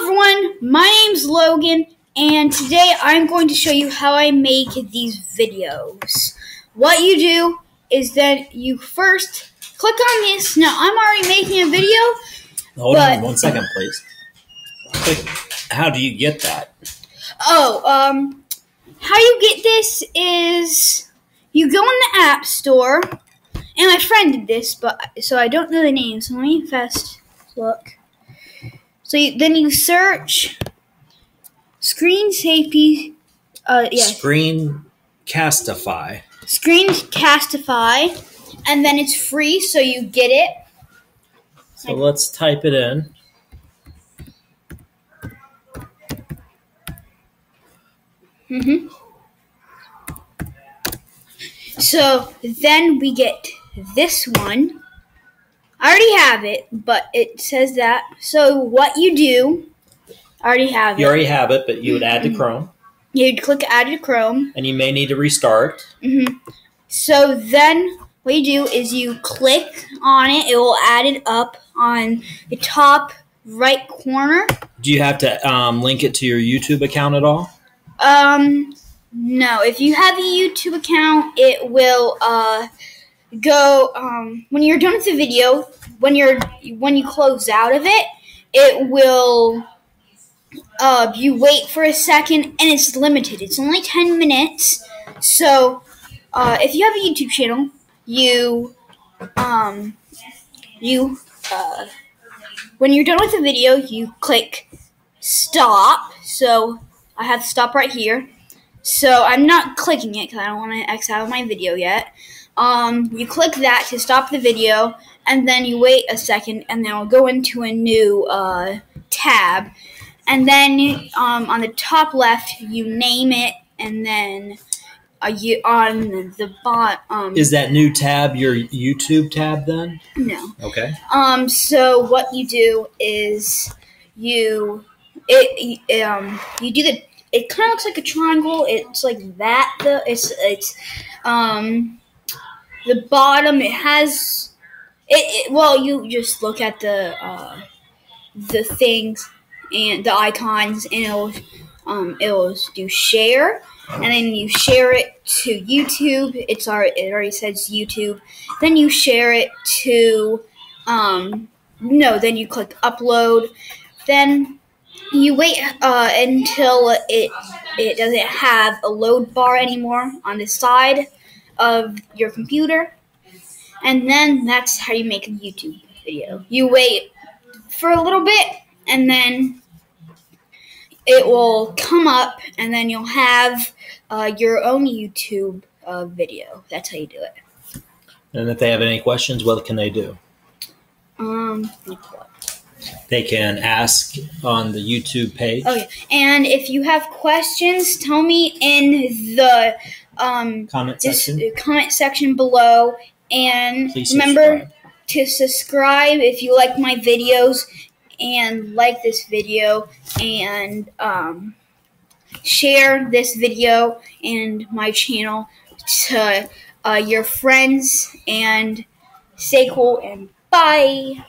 everyone, my name's Logan, and today I'm going to show you how I make these videos. What you do is that you first click on this. Now, I'm already making a video. Hold on one second, please. Click- How do you get that? Oh, um, how you get this is you go in the App Store, and my friend did this, but so I don't know the name, so let me fast look. So you, then you search screen safety, uh, yeah, Screencastify, and then it's free, so you get it. So let's type it in. hmm So then we get this one. I already have it, but it says that. So what you do, I already have You it. You already have it, but you would add to Mhm. Chrome, You'd click Add to Chrome. and you may need to restart. hmm So then what you do is you click on it. It will add it up on the top right corner. Do you have to um, link it to your YouTube account at all? Um, no. If you have a YouTube account, it will uh go um when you're done with the video. When you're when you close out of it, it will uh you wait for a second and it's limited. It's only ten minutes. So uh, if you have a YouTube channel, you um you uh when you're done with the video, you click stop. So I have to stop right here. So I'm not clicking it because I don't want to X out of my video yet. Um, you click that to stop the video, and then you wait a second, and then it'll go into a new uh, tab. And then um, on the top left, you name it, and then uh, you on the bot. Um, Is that new tab your YouTube tab then? no. Okay. Um. So what you do is you it it, um you do the it kind of looks like a triangle. It's like that though. It's it's um the bottom. It has it. it well, you just look at the uh the things and the icons, and it'll um it'll do share. And then you share it to YouTube. It's already it already says YouTube. Then you share it to um no then you click upload then you wait uh, until it it doesn't have a load bar anymore on the side of your computer. And then that's how you make a youtube video. You wait for a little bit and then it will come up and then you'll have uh, your own youtube uh, video. That's how you do it. And if they have any questions, what can they do? um They can ask on the YouTube page. Oh yeah, and if you have questions, tell me in the um Comment dis- section. comment section below. And Please remember subscribe. to subscribe if you like my videos, and like this video, and um, share this video and my channel to uh, your friends. And stay cool and bye.